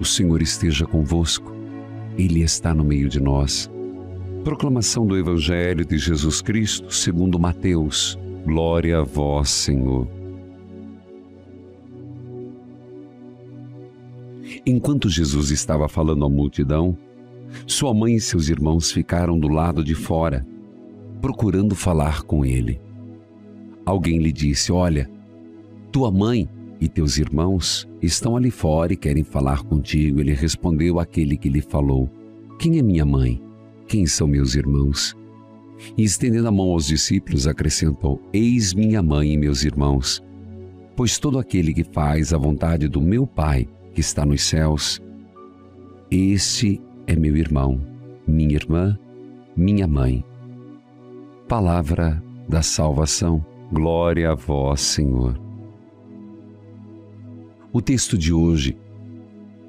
O Senhor esteja convosco, Ele está no meio de nós. Proclamação do Evangelho de Jesus Cristo segundo Mateus. Glória a vós, Senhor. Enquanto Jesus estava falando à multidão, sua mãe e seus irmãos ficaram do lado de fora, procurando falar com ele. Alguém lhe disse: Olha, tua mãe e teus irmãos estão ali fora e querem falar contigo. Ele respondeu àquele que lhe falou: Quem é minha mãe? Quem são meus irmãos? E estendendo a mão aos discípulos, acrescentou: Eis minha mãe e meus irmãos. Pois todo aquele que faz a vontade do meu Pai que está nos céus, este é meu irmão, minha irmã, minha mãe. Palavra da salvação. Glória a vós, Senhor. O texto de hoje,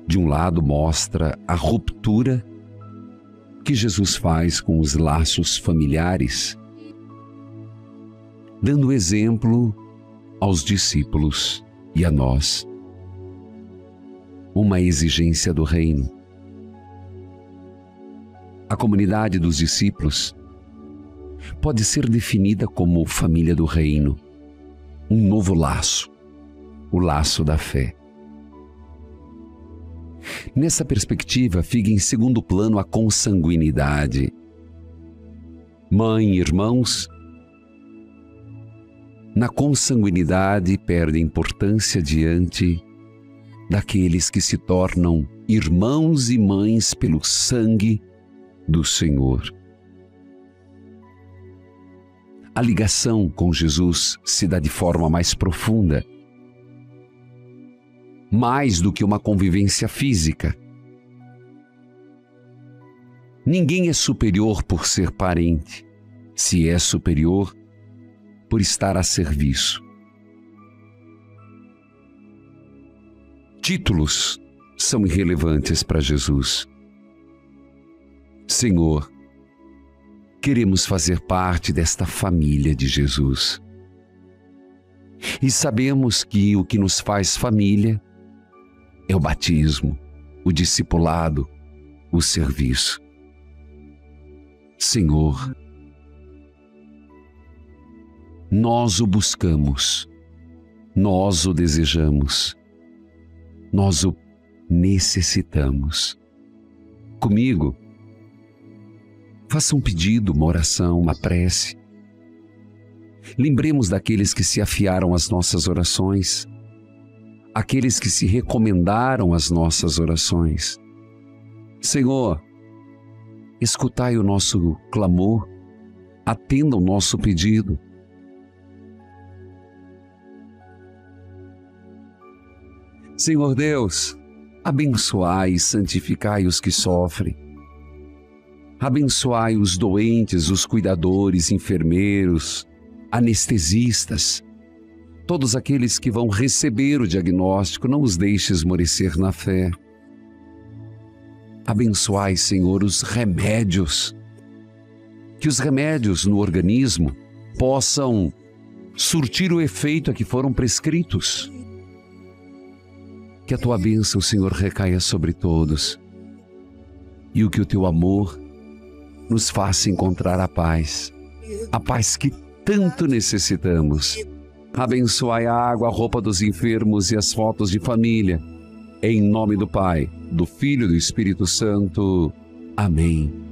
de um lado, mostra a ruptura que Jesus faz com os laços familiares, dando exemplo aos discípulos e a nós uma exigência do reino. A comunidade dos discípulos pode ser definida como família do reino, um novo laço, o laço da fé. Nessa perspectiva, fica em segundo plano a consanguinidade. Mãe e irmãos, na consanguinidade perde importância diante daqueles que se tornam irmãos e mães pelo sangue do Senhor. A ligação com Jesus se dá de forma mais profunda, mais do que uma convivência física. Ninguém é superior por ser parente, se é superior por estar a serviço. títulos são irrelevantes para Jesus. Senhor, queremos fazer parte desta família de Jesus. E sabemos que o que nos faz família é o batismo, o discipulado, o serviço. Senhor, nós o buscamos, nós o desejamos nós o necessitamos. Comigo, faça um pedido, uma oração, uma prece. Lembremos daqueles que se afiaram às nossas orações, aqueles que se recomendaram às nossas orações. Senhor, escutai o nosso clamor, atenda o nosso pedido Senhor Deus, abençoai e santificai os que sofrem. Abençoai os doentes, os cuidadores, enfermeiros, anestesistas, todos aqueles que vão receber o diagnóstico, não os deixes esmorecer na fé. Abençoai, Senhor, os remédios, que os remédios no organismo possam surtir o efeito a que foram prescritos que a tua bênção, Senhor, recaia sobre todos e o que o teu amor nos faça encontrar a paz, a paz que tanto necessitamos. Abençoai a água, a roupa dos enfermos e as fotos de família. Em nome do Pai, do Filho e do Espírito Santo. Amém.